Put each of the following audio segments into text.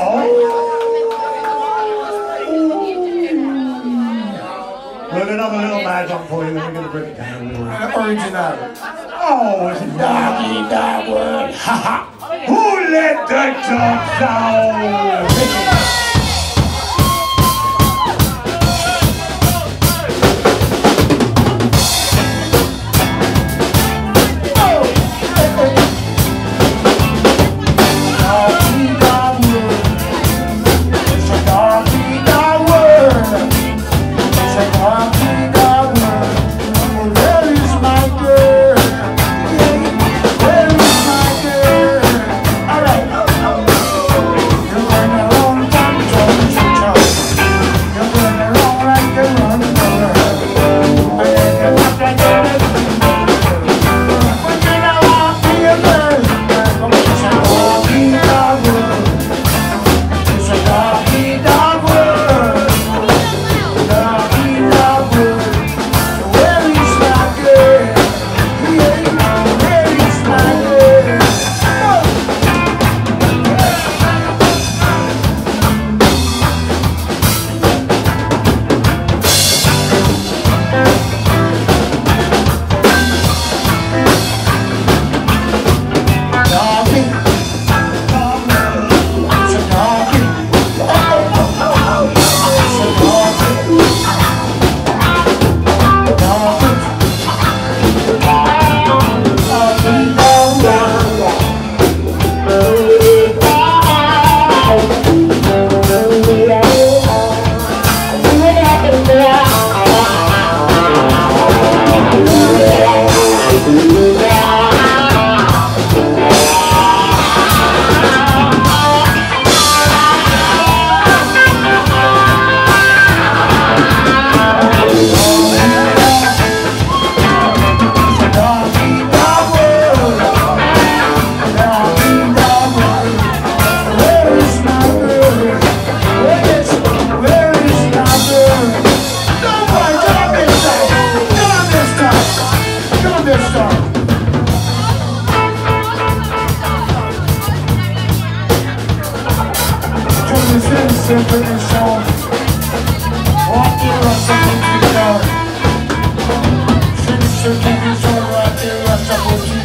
Oh! Look, another little match up for you, then we're going to break it down a little. Original. Oh, it's a doggy dog word. Ha ha. Who let the dogs out? Ooh. Symphony TV show right there, rest of what you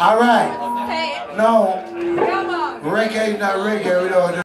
All right. No. Reggae, not reggae. We don't